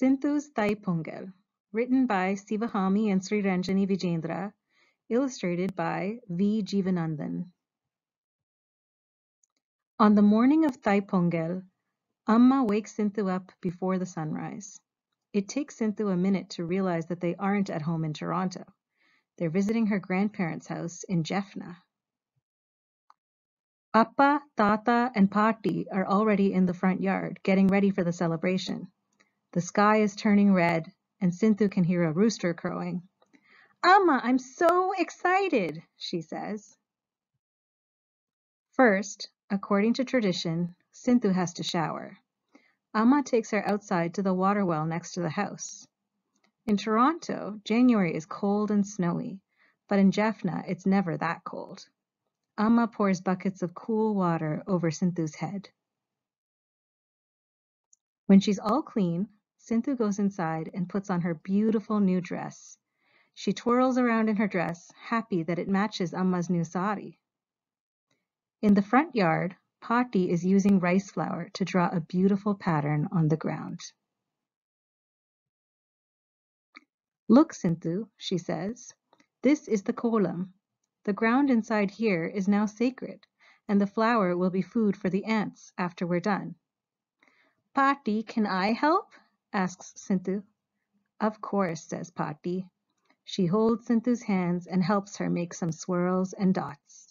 Sinthu's Thai Pongal, written by Sivahami and Sriranjani Vijenthira, illustrated by V. Jivanandan. On the morning of Thai Pongal, Amma wakes Sinthu up before the sunrise. It takes Sinthu a minute to realize that they aren't at home in Toronto. They're visiting her grandparents' house in Jaffna. Appa, Tata, and Paati are already in the front yard, getting ready for the celebration. The sky is turning red, and Sinthu can hear a rooster crowing. Amma, I'm so excited, she says. First, according to tradition, Sinthu has to shower. Amma takes her outside to the water well next to the house. In Toronto, January is cold and snowy, but in Jaffna it's never that cold. Amma pours buckets of cool water over Sinthu's head. When she's all clean, Sinthu goes inside and puts on her beautiful new dress. She twirls around in her dress, happy that it matches Amma's new sari. In the front yard, Paati is using rice flour to draw a beautiful pattern on the ground. Look, Sinthu, she says. This is the kolam. The ground inside here is now sacred, and the flour will be food for the ants after we're done. Paati, can I help? Asks Sinthu. Of course, says Paati. She holds Sinthu's hands and helps her make some swirls and dots.